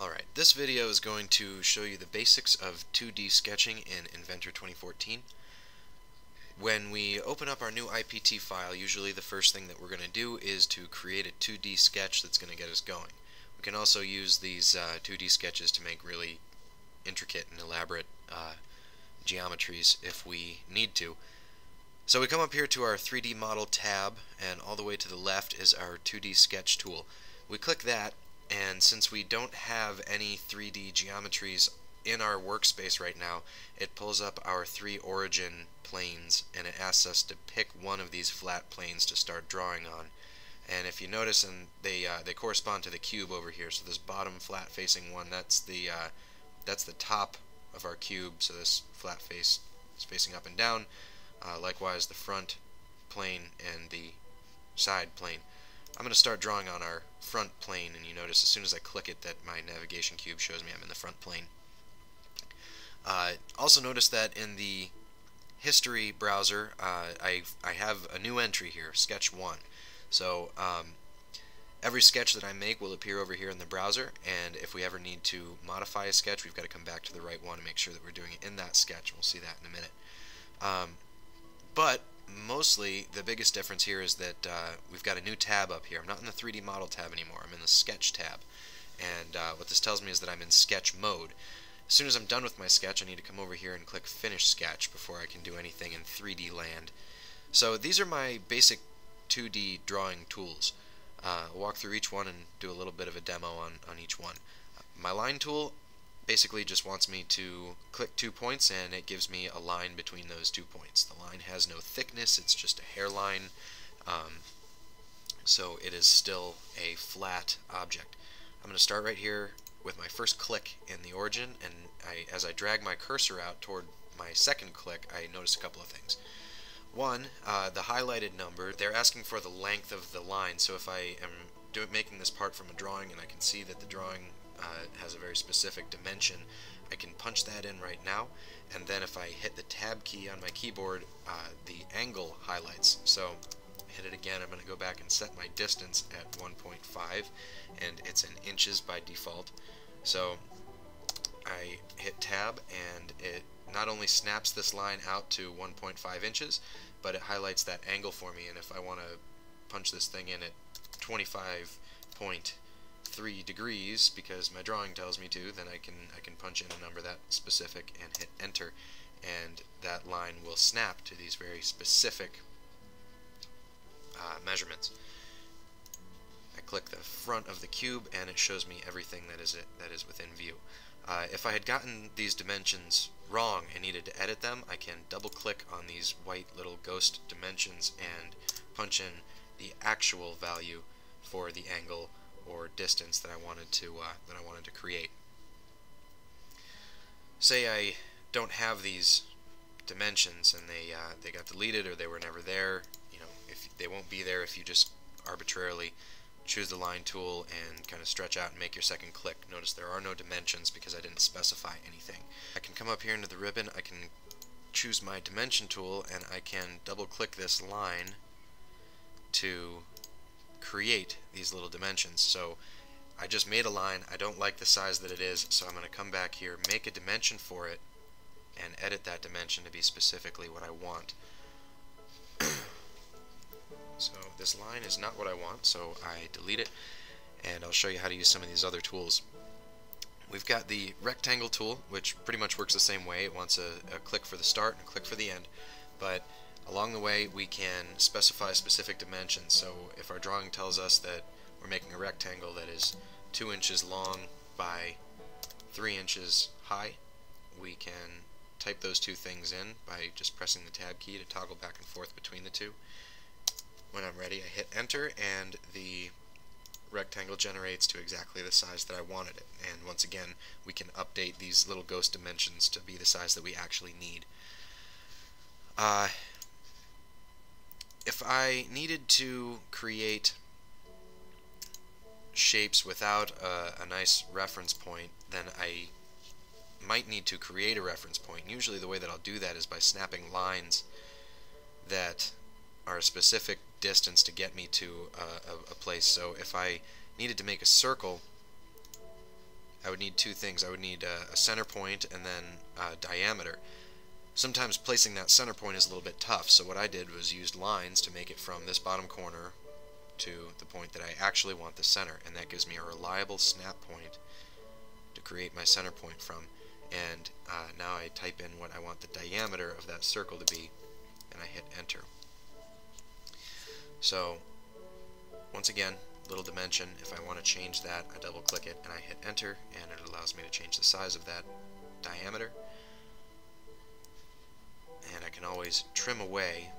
Alright, this video is going to show you the basics of 2D sketching in Inventor 2014. When we open up our new IPT file, usually the first thing that we're going to do is to create a 2D sketch that's going to get us going. We can also use these uh, 2D sketches to make really intricate and elaborate uh, geometries if we need to. So we come up here to our 3D model tab and all the way to the left is our 2D sketch tool. We click that and since we don't have any 3D geometries in our workspace right now, it pulls up our three origin planes and it asks us to pick one of these flat planes to start drawing on. And if you notice, and they uh, they correspond to the cube over here. So this bottom flat facing one, that's the uh, that's the top of our cube. So this flat face is facing up and down. Uh, likewise, the front plane and the side plane. I'm going to start drawing on our front plane and you notice as soon as I click it that my navigation cube shows me I'm in the front plane. Uh, also notice that in the history browser uh, I, I have a new entry here, sketch 1. So um, every sketch that I make will appear over here in the browser and if we ever need to modify a sketch we've got to come back to the right one and make sure that we're doing it in that sketch. We'll see that in a minute. Um, but mostly the biggest difference here is that uh, we've got a new tab up here. I'm not in the 3D model tab anymore. I'm in the sketch tab. And uh, what this tells me is that I'm in sketch mode. As soon as I'm done with my sketch, I need to come over here and click Finish Sketch before I can do anything in 3D land. So these are my basic 2D drawing tools. Uh, walk through each one and do a little bit of a demo on, on each one. My line tool basically just wants me to click two points and it gives me a line between those two points. The line has no thickness, it's just a hairline, um, so it is still a flat object. I'm going to start right here with my first click in the origin and I, as I drag my cursor out toward my second click I notice a couple of things. One, uh, the highlighted number, they're asking for the length of the line so if I am do, making this part from a drawing and I can see that the drawing uh, has a very specific dimension. I can punch that in right now, and then if I hit the tab key on my keyboard, uh, the angle highlights. So hit it again, I'm going to go back and set my distance at 1.5, and it's in inches by default. So I hit tab, and it not only snaps this line out to 1.5 inches, but it highlights that angle for me, and if I want to punch this thing in at 25 point three degrees because my drawing tells me to, then I can I can punch in a number that specific and hit enter and that line will snap to these very specific uh, measurements. I click the front of the cube and it shows me everything that is it that is within view. Uh, if I had gotten these dimensions wrong and needed to edit them, I can double click on these white little ghost dimensions and punch in the actual value for the angle or distance that I wanted to uh, that I wanted to create. Say I don't have these dimensions and they uh, they got deleted or they were never there. You know, if they won't be there if you just arbitrarily choose the line tool and kind of stretch out and make your second click. Notice there are no dimensions because I didn't specify anything. I can come up here into the ribbon, I can choose my dimension tool and I can double click this line to create these little dimensions. So I just made a line, I don't like the size that it is, so I'm going to come back here, make a dimension for it, and edit that dimension to be specifically what I want. so this line is not what I want, so I delete it, and I'll show you how to use some of these other tools. We've got the rectangle tool, which pretty much works the same way. It wants a, a click for the start and a click for the end, but Along the way, we can specify specific dimensions. So if our drawing tells us that we're making a rectangle that is 2 inches long by 3 inches high, we can type those two things in by just pressing the tab key to toggle back and forth between the two. When I'm ready, I hit enter and the rectangle generates to exactly the size that I wanted it. And once again, we can update these little ghost dimensions to be the size that we actually need. Uh, if I needed to create shapes without a, a, nice reference point, then I might need to create a reference point. Usually the way that I'll do that is by snapping lines that are a specific distance to get me to a, a, place. So if I needed to make a circle, I would need two things. I would need a, a center point and then a diameter. Sometimes placing that center point is a little bit tough, so what I did was used lines to make it from this bottom corner to the point that I actually want the center, and that gives me a reliable snap point to create my center point from. And uh, now I type in what I want the diameter of that circle to be, and I hit enter. So, once again, little dimension. If I want to change that, I double click it and I hit enter and it allows me to change the size of that diameter. Always trim away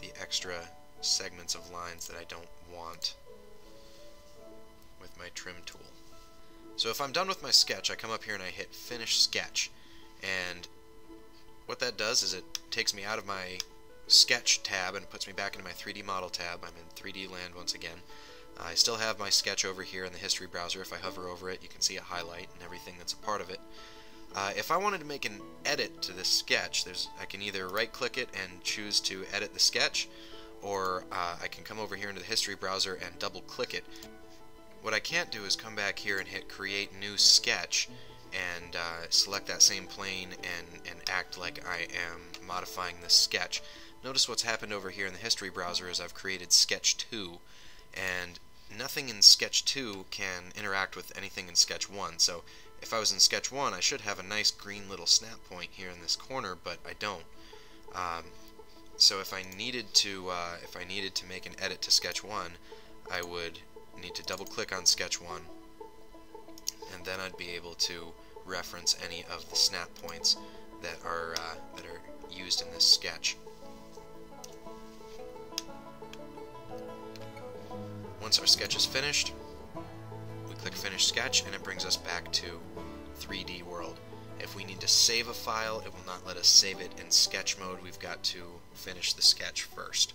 the extra segments of lines that I don't want with my trim tool. So if I'm done with my sketch, I come up here and I hit finish sketch. And what that does is it takes me out of my sketch tab and puts me back into my 3D model tab. I'm in 3D land once again. I still have my sketch over here in the history browser. If I hover over it, you can see a highlight and everything that's a part of it. Uh, if I wanted to make an edit to this sketch, there's I can either right-click it and choose to edit the sketch, or uh, I can come over here into the history browser and double-click it. What I can't do is come back here and hit Create New Sketch and uh, select that same plane and, and act like I am modifying the sketch. Notice what's happened over here in the history browser is I've created Sketch 2 and nothing in Sketch 2 can interact with anything in Sketch 1. So if I was in Sketch 1, I should have a nice green little snap point here in this corner, but I don't. Um, so if I needed to, uh, if I needed to make an edit to Sketch 1, I would need to double click on Sketch 1, and then I'd be able to reference any of the snap points that are uh, that are used in this sketch. Once our sketch is finished, click Finish Sketch and it brings us back to 3D World. If we need to save a file, it will not let us save it in sketch mode. We've got to finish the sketch first.